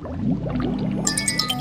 Música